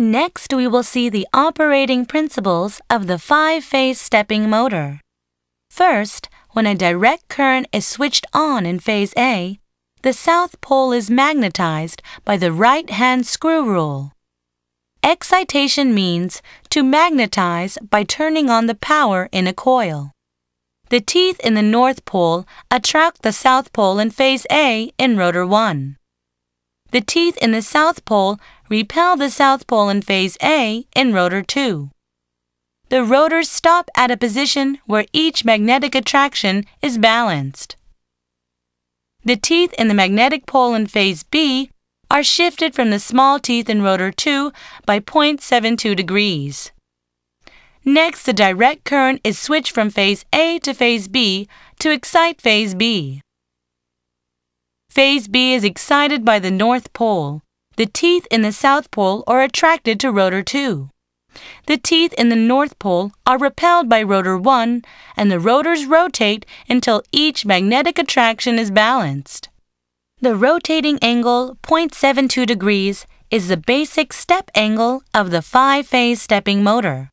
Next, we will see the operating principles of the five-phase stepping motor. First, when a direct current is switched on in phase A, the south pole is magnetized by the right-hand screw rule. Excitation means to magnetize by turning on the power in a coil. The teeth in the north pole attract the south pole in phase A in rotor 1. The teeth in the south pole repel the south pole in phase A in rotor 2 the rotors stop at a position where each magnetic attraction is balanced. The teeth in the magnetic pole in phase B are shifted from the small teeth in rotor 2 by 0.72 degrees. Next, the direct current is switched from phase A to phase B to excite phase B. Phase B is excited by the north pole. The teeth in the south pole are attracted to rotor 2. The teeth in the North Pole are repelled by rotor 1, and the rotors rotate until each magnetic attraction is balanced. The rotating angle, 0.72 degrees, is the basic step angle of the five-phase stepping motor.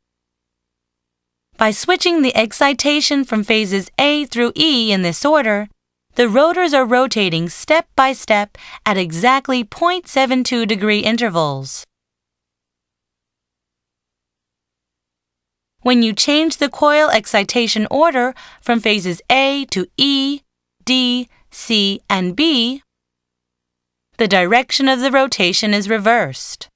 By switching the excitation from phases A through E in this order, the rotors are rotating step by step at exactly 0.72 degree intervals. when you change the coil excitation order from phases A to E, D, C, and B, the direction of the rotation is reversed.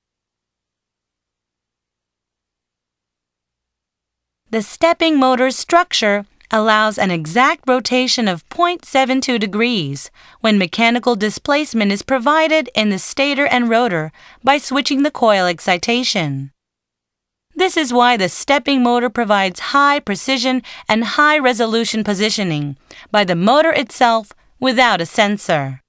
The stepping motor's structure allows an exact rotation of 0.72 degrees when mechanical displacement is provided in the stator and rotor by switching the coil excitation. This is why the stepping motor provides high precision and high resolution positioning by the motor itself without a sensor.